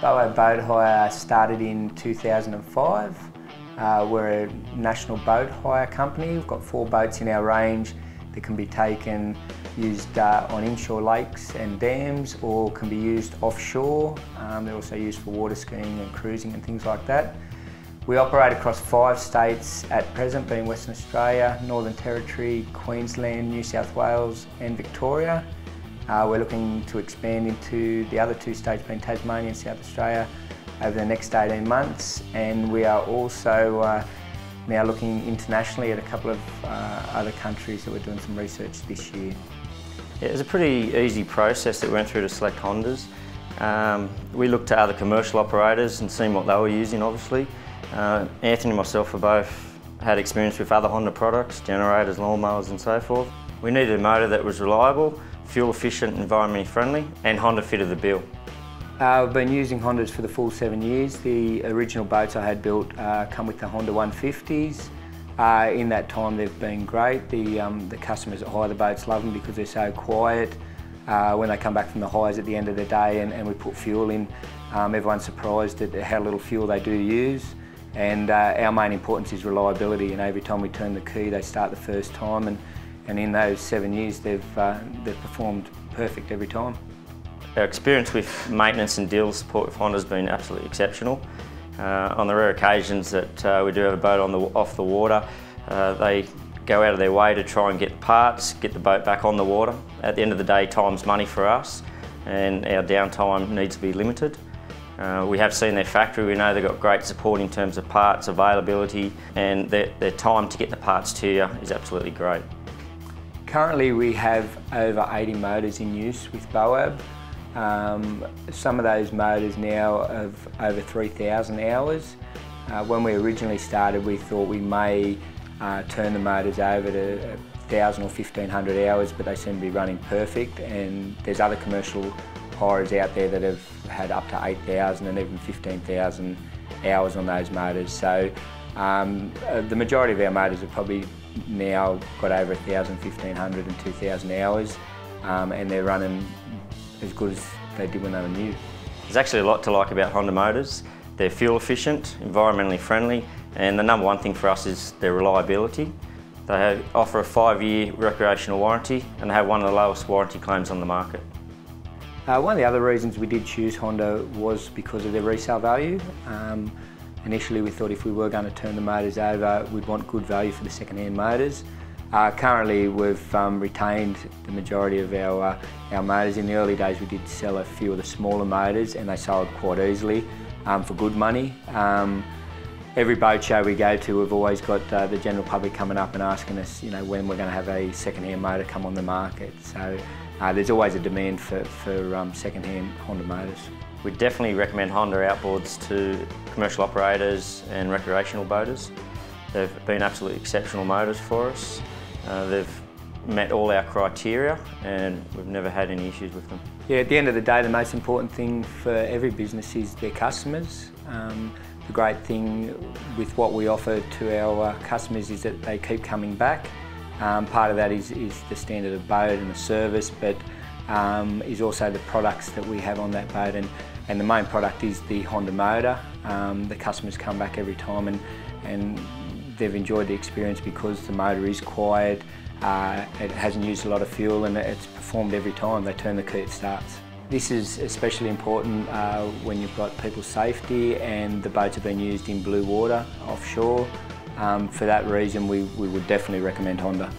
Boab Boat Hire started in 2005. Uh, we're a national boat hire company. We've got four boats in our range that can be taken, used uh, on inshore lakes and dams or can be used offshore. Um, they're also used for water skiing and cruising and things like that. We operate across five states at present, being Western Australia, Northern Territory, Queensland, New South Wales and Victoria. Uh, we're looking to expand into the other two states being Tasmania and South Australia over the next 18 months and we are also uh, now looking internationally at a couple of uh, other countries that we're doing some research this year. It was a pretty easy process that we went through to select Hondas. Um, we looked at other commercial operators and seen what they were using obviously. Uh, Anthony and myself have both had experience with other Honda products, generators, lawnmowers and so forth. We needed a motor that was reliable, fuel efficient, environmentally friendly and Honda fitted the bill. Uh, I've been using Hondas for the full seven years. The original boats I had built uh, come with the Honda 150s. Uh, in that time they've been great. The, um, the customers that hire the boats love them because they're so quiet. Uh, when they come back from the highs at the end of the day and, and we put fuel in, um, everyone's surprised at how little fuel they do use. And uh, our main importance is reliability and every time we turn the key they start the first time and, and in those seven years they've, uh, they've performed perfect every time. Our experience with maintenance and deal support with Honda has been absolutely exceptional. Uh, on the rare occasions that uh, we do have a boat on the, off the water, uh, they go out of their way to try and get the parts, get the boat back on the water. At the end of the day, time's money for us and our downtime needs to be limited. Uh, we have seen their factory, we know they've got great support in terms of parts availability and their, their time to get the parts to you is absolutely great. Currently we have over 80 motors in use with Boab. Um, some of those motors now have over 3,000 hours. Uh, when we originally started we thought we may uh, turn the motors over to 1,000 or 1,500 hours but they seem to be running perfect and there's other commercial hirers out there that have had up to 8,000 and even 15,000 hours on those motors. So um, uh, the majority of our motors are probably now got over 1,000, 1,500 and 2,000 hours um, and they're running as good as they did when they were new. There's actually a lot to like about Honda motors. They're fuel efficient, environmentally friendly, and the number one thing for us is their reliability. They have, offer a five-year recreational warranty and they have one of the lowest warranty claims on the market. Uh, one of the other reasons we did choose Honda was because of their resale value. Um, initially we thought if we were going to turn the motors over, we'd want good value for the second-hand motors. Uh, currently we've um, retained the majority of our, uh, our motors. In the early days we did sell a few of the smaller motors and they sold quite easily um, for good money. Um, every boat show we go to we've always got uh, the general public coming up and asking us you know when we're going to have a second-hand motor come on the market. So uh, there's always a demand for, for um, second-hand Honda motors. We definitely recommend Honda outboards to commercial operators and recreational boaters. They've been absolutely exceptional motors for us. Uh, they've met all our criteria and we've never had any issues with them. Yeah, at the end of the day, the most important thing for every business is their customers. Um, the great thing with what we offer to our uh, customers is that they keep coming back. Um, part of that is, is the standard of boat and the service, but um, is also the products that we have on that boat. And, and the main product is the Honda motor. Um, the customers come back every time and, and they've enjoyed the experience because the motor is quiet, uh, it hasn't used a lot of fuel and it's performed every time they turn the key it starts. This is especially important uh, when you've got people's safety and the boats have been used in blue water offshore. Um, for that reason we, we would definitely recommend Honda.